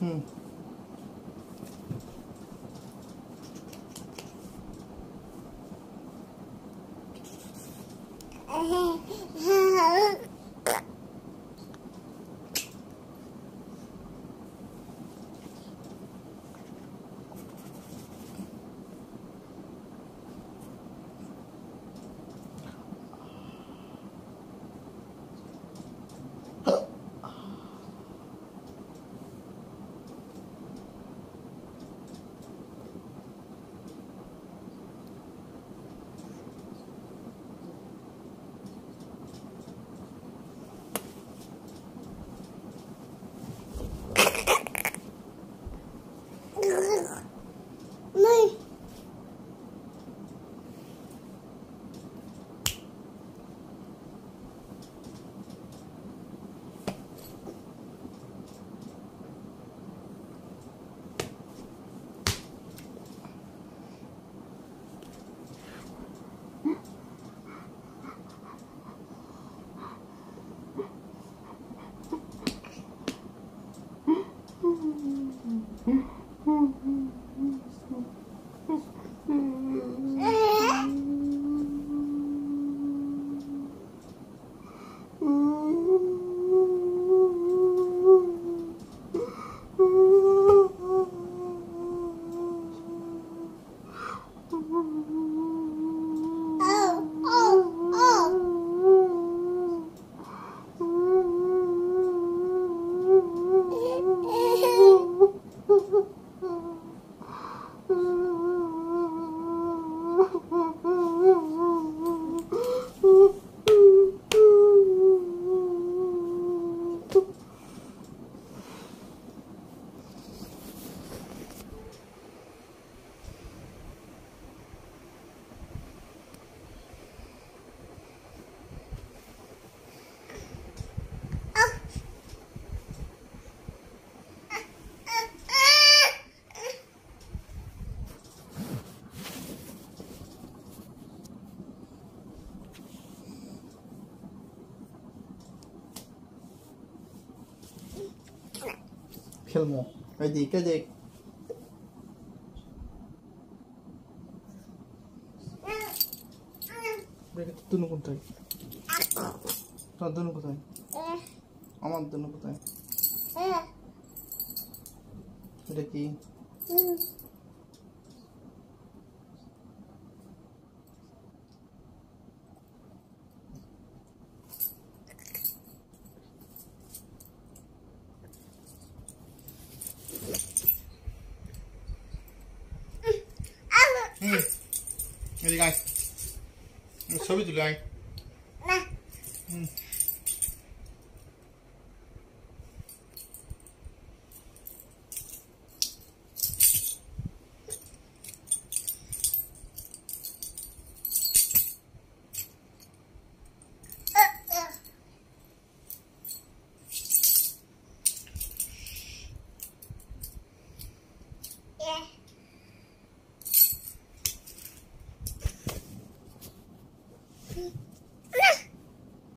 嗯。嘿 হুম খেলবো এদিক এদিক দুনু কোথায় তোর দুনু কোথায় আমার দুনু কোথায় এটা কি এদিকে আয় ছবি তুলে আয় হুম